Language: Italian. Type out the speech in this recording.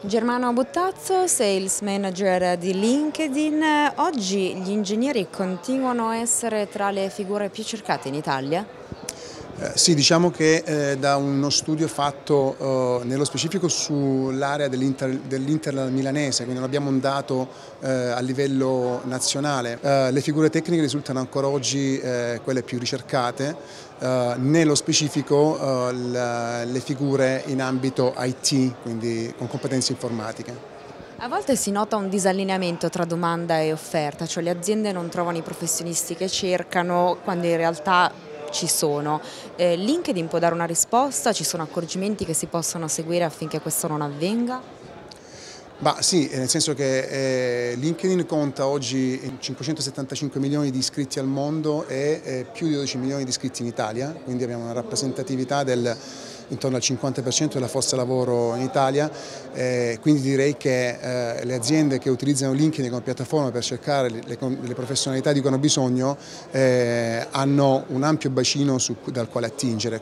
Germano Buttazzo, sales manager di LinkedIn. Oggi gli ingegneri continuano a essere tra le figure più cercate in Italia? Eh, sì, diciamo che eh, da uno studio fatto eh, nello specifico sull'area dell'Inter dell milanese, quindi non abbiamo un dato eh, a livello nazionale, eh, le figure tecniche risultano ancora oggi quelle più ricercate, nello specifico le figure in ambito IT, quindi con competenze informatiche. A volte si nota un disallineamento tra domanda e offerta, cioè le aziende non trovano i professionisti che cercano quando in realtà ci sono. Eh, LinkedIn può dare una risposta? Ci sono accorgimenti che si possono seguire affinché questo non avvenga? Bah, sì, nel senso che eh, LinkedIn conta oggi 575 milioni di iscritti al mondo e eh, più di 12 milioni di iscritti in Italia, quindi abbiamo una rappresentatività del intorno al 50% della forza lavoro in Italia, eh, quindi direi che eh, le aziende che utilizzano LinkedIn come piattaforma per cercare le, le professionalità di cui hanno bisogno eh, hanno un ampio bacino su, dal quale attingere.